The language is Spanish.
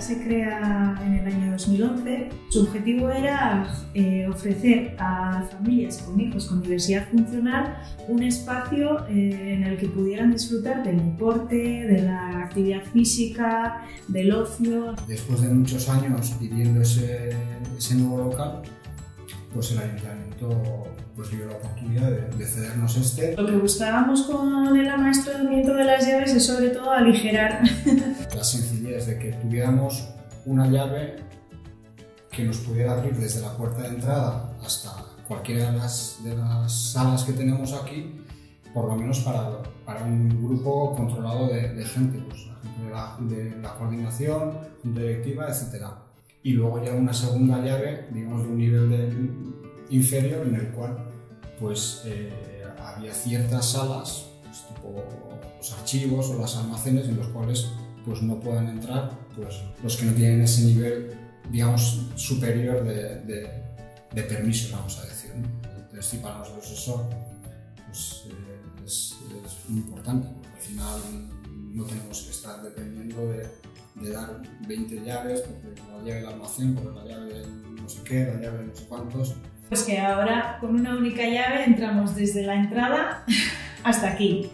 se crea en el año 2011, su objetivo era eh, ofrecer a familias con hijos con diversidad funcional un espacio eh, en el que pudieran disfrutar del deporte, de la actividad física, del ocio. Después de muchos años viviendo ese, ese nuevo local, pues el ayuntamiento pues dio la oportunidad de, cedernos este. Lo que buscábamos con el amaestramiento de las llaves es sobre todo aligerar. La sencillez de que tuviéramos una llave que nos pudiera abrir desde la puerta de entrada hasta cualquiera de las, de las salas que tenemos aquí, por lo menos para, para un grupo controlado de, gente, pues la gente de la, de la coordinación, directiva, etcétera. Y luego ya una segunda llave, digamos, de un nivel de, inferior en el cual pues eh, había ciertas salas, pues, tipo los archivos o los almacenes en los cuales pues no puedan entrar pues los que no tienen ese nivel, digamos, superior de, de, de permiso, vamos a decir. Entonces, sí, para nosotros eso pues, eh, es, es, muy importante, porque al final no tenemos que estar dependiendo de de dar 20 llaves, porque la llave del almacén, porque la llave de no sé qué, la llave de no sé cuántos. Pues que ahora con una única llave entramos desde la entrada hasta aquí.